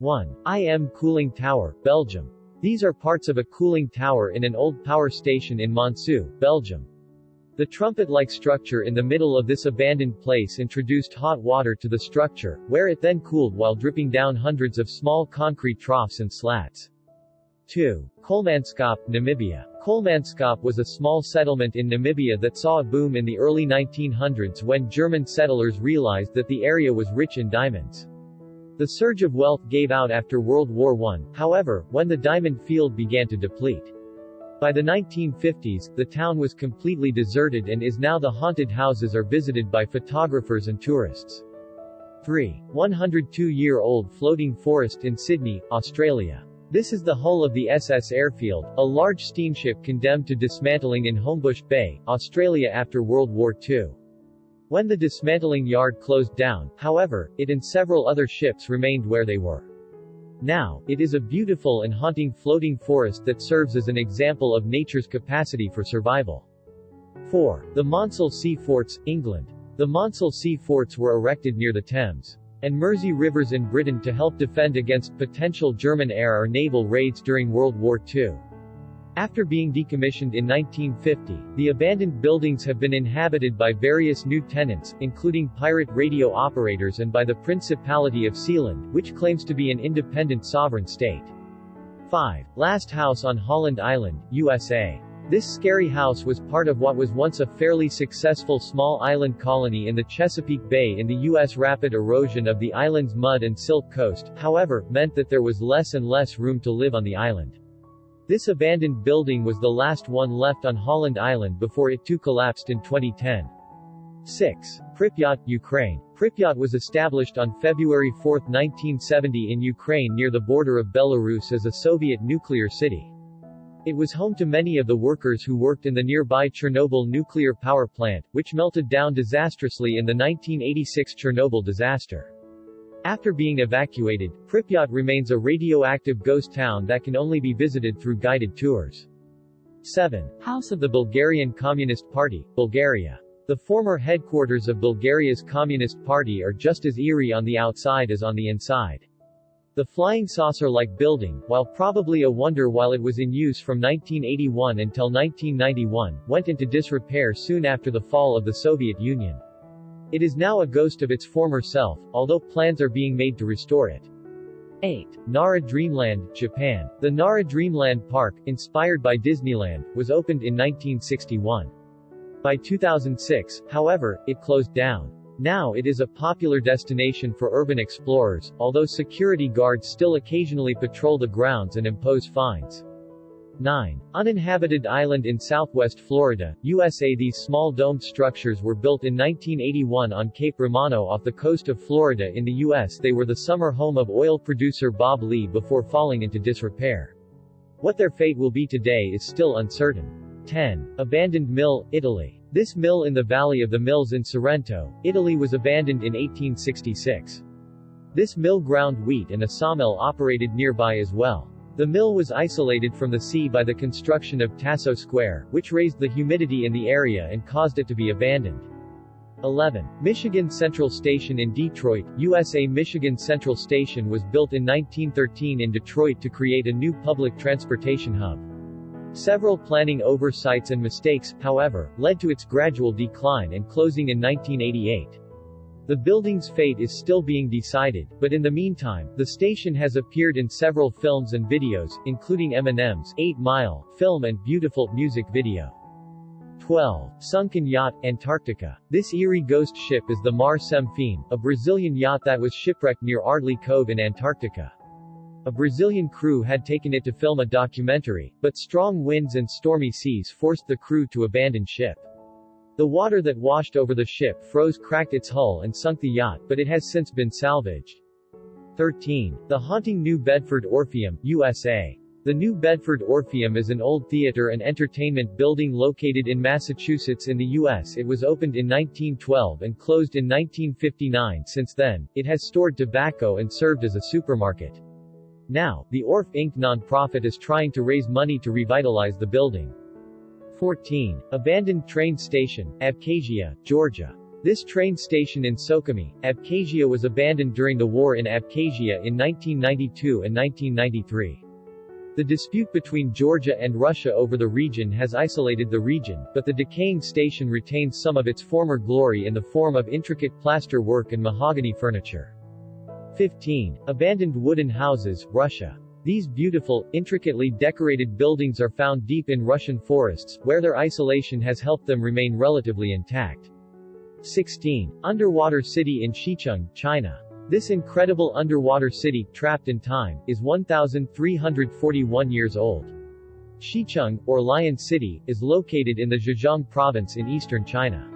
1. IM Cooling Tower, Belgium. These are parts of a cooling tower in an old power station in Monceau, Belgium. The trumpet-like structure in the middle of this abandoned place introduced hot water to the structure, where it then cooled while dripping down hundreds of small concrete troughs and slats. 2. Kolmanskop, Namibia. Kolmanskop was a small settlement in Namibia that saw a boom in the early 1900s when German settlers realized that the area was rich in diamonds. The surge of wealth gave out after World War I, however, when the diamond field began to deplete. By the 1950s, the town was completely deserted and is now the haunted houses are visited by photographers and tourists. 3. 102-year-old floating forest in Sydney, Australia. This is the hull of the SS Ayrfield, a large steamship condemned to dismantling in Homebush Bay, Australia after World War II. When the dismantling yard closed down, however, it and several other ships remained where they were. Now, it is a beautiful and haunting floating forest that serves as an example of nature's capacity for survival. 4. The Maunsell Sea Forts, England. The Maunsell Sea Forts were erected near the Thames and Mersey rivers in Britain to help defend against potential German air or naval raids during World War II. After being decommissioned in 1950, the abandoned buildings have been inhabited by various new tenants, including pirate radio operators and by the Principality of Sealand, which claims to be an independent sovereign state. 5. Last House on Holland Island, USA. This scary house was part of what was once a fairly successful small island colony in the Chesapeake Bay in the U.S. Rapid erosion of the island's mud and silt coast, however, meant that there was less and less room to live on the island. This abandoned building was the last one left on Holland Island before it too collapsed in 2010. 6. Pripyat, Ukraine. Pripyat was established on February 4, 1970 in Ukraine near the border of Belarus as a Soviet nuclear city. It was home to many of the workers who worked in the nearby Chernobyl nuclear power plant, which melted down disastrously in the 1986 Chernobyl disaster. After being evacuated, Pripyat remains a radioactive ghost town that can only be visited through guided tours. 7. House of the Bulgarian Communist Party, Bulgaria. The former headquarters of Bulgaria's Communist Party are just as eerie on the outside as on the inside. The flying saucer-like building, while probably a wonder while it was in use from 1981 until 1991, went into disrepair soon after the fall of the Soviet Union. It is now a ghost of its former self, although plans are being made to restore it. 8. Nara Dreamland, Japan. The Nara Dreamland Park, inspired by Disneyland, was opened in 1961. By 2006, however, it closed down. Now it is a popular destination for urban explorers, although security guards still occasionally patrol the grounds and impose fines. 9. Uninhabited island in southwest Florida, USA These small domed structures were built in 1981 on Cape Romano off the coast of Florida in the U.S. They were the summer home of oil producer Bob Lee before falling into disrepair. What their fate will be today is still uncertain. 10. Abandoned Mill, Italy. This mill in the Valley of the Mills in Sorrento, Italy was abandoned in 1866. This mill ground wheat and a sawmill operated nearby as well. The mill was isolated from the sea by the construction of Tasso Square, which raised the humidity in the area and caused it to be abandoned. 11. Michigan Central Station in Detroit, USA Michigan Central Station was built in 1913 in Detroit to create a new public transportation hub. Several planning oversights and mistakes, however, led to its gradual decline and closing in 1988. The building's fate is still being decided, but in the meantime, the station has appeared in several films and videos, including Eminem's 8 Mile film and Beautiful music video. 12. Sunken Yacht, Antarctica. This eerie ghost ship is the Mar Sem Fim, a Brazilian yacht that was shipwrecked near Ardley Cove in Antarctica. A Brazilian crew had taken it to film a documentary, but strong winds and stormy seas forced the crew to abandon ship. The water that washed over the ship froze cracked its hull and sunk the yacht, but it has since been salvaged. 13. The Haunting New Bedford Orpheum, USA. The New Bedford Orpheum is an old theater and entertainment building located in Massachusetts in the U.S. It was opened in 1912 and closed in 1959 Since then, it has stored tobacco and served as a supermarket. Now, the ORF Inc. nonprofit is trying to raise money to revitalize the building. 14. Abandoned Train Station, Abkhazia, Georgia. This train station in Sukhumi, Abkhazia was abandoned during the war in Abkhazia in 1992 and 1993. The dispute between Georgia and Russia over the region has isolated the region, but the decaying station retains some of its former glory in the form of intricate plaster work and mahogany furniture. 15. Abandoned wooden houses, Russia. These beautiful, intricately decorated buildings are found deep in Russian forests, where their isolation has helped them remain relatively intact. 16. Underwater City in Shicheng, China. This incredible underwater city, trapped in time, is 1,341 years old. Shicheng, or Lion City, is located in the Zhejiang province in eastern China.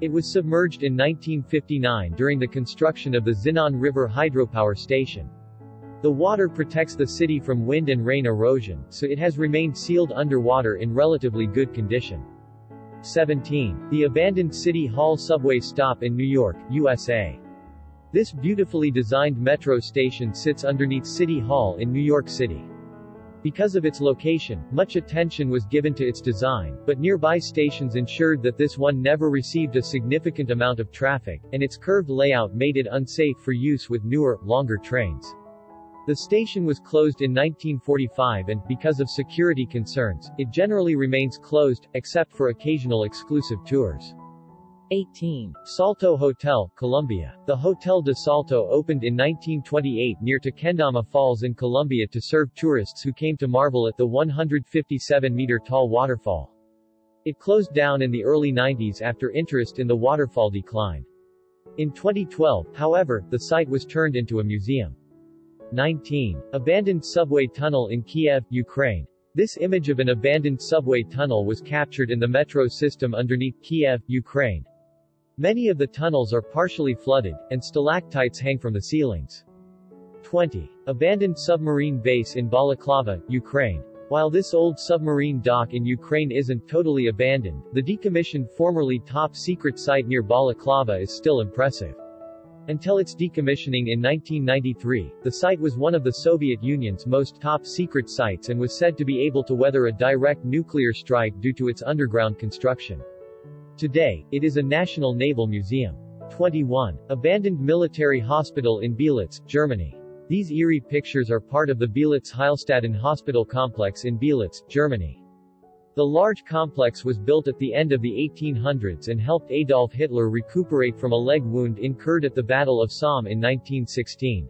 It was submerged in 1959 during the construction of the Xinan River hydropower station. The water protects the city from wind and rain erosion, so it has remained sealed underwater in relatively good condition. 17. The abandoned City Hall subway stop in New York, USA. This beautifully designed metro station sits underneath City Hall in New York City. Because of its location, much attention was given to its design, but nearby stations ensured that this one never received a significant amount of traffic, and its curved layout made it unsafe for use with newer, longer trains. The station was closed in 1945 and, because of security concerns, it generally remains closed, except for occasional exclusive tours. 18. Salto Hotel, Colombia. The Hotel de Salto opened in 1928 near Tequendama Falls in Colombia to serve tourists who came to marvel at the 157-meter tall waterfall. It closed down in the early 90s after interest in the waterfall declined. In 2012, however, the site was turned into a museum. 19. Abandoned subway tunnel in Kiev, Ukraine. This image of an abandoned subway tunnel was captured in the metro system underneath Kiev, Ukraine. Many of the tunnels are partially flooded, and stalactites hang from the ceilings. 20. Abandoned submarine base in Balaklava, Ukraine. While this old submarine dock in Ukraine isn't totally abandoned, the decommissioned formerly top-secret site near Balaklava is still impressive. Until its decommissioning in 1993, the site was one of the Soviet Union's most top-secret sites and was said to be able to weather a direct nuclear strike due to its underground construction. Today, it is a National Naval Museum. 21. Abandoned Military Hospital in Beelitz, Germany. These eerie pictures are part of the Beelitz Heilstätten Hospital complex in Beelitz, Germany. The large complex was built at the end of the 1800s and helped Adolf Hitler recuperate from a leg wound incurred at the Battle of Somme in 1916.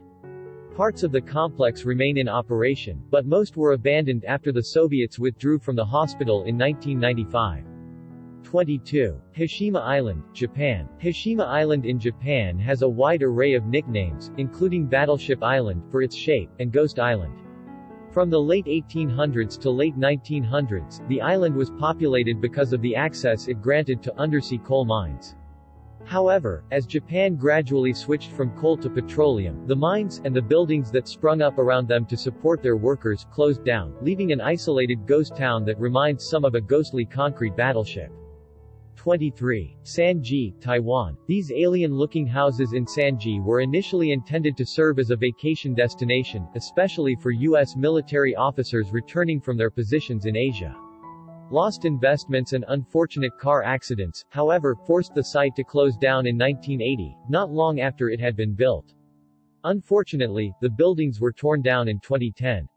Parts of the complex remain in operation, but most were abandoned after the Soviets withdrew from the hospital in 1995. 22. Hashima Island, Japan. Hashima Island in Japan has a wide array of nicknames, including Battleship Island, for its shape, and Ghost Island. From the late 1800s to late 1900s, the island was populated because of the access it granted to undersea coal mines. However, as Japan gradually switched from coal to petroleum, the mines, and the buildings that sprung up around them to support their workers, closed down, leaving an isolated ghost town that reminds some of a ghostly concrete battleship. 23. San Zhi, Taiwan. These alien-looking houses in San Zhi were initially intended to serve as a vacation destination, especially for U.S. military officers returning from their positions in Asia. Lost investments and unfortunate car accidents, however, forced the site to close down in 1980, not long after it had been built. Unfortunately, the buildings were torn down in 2010.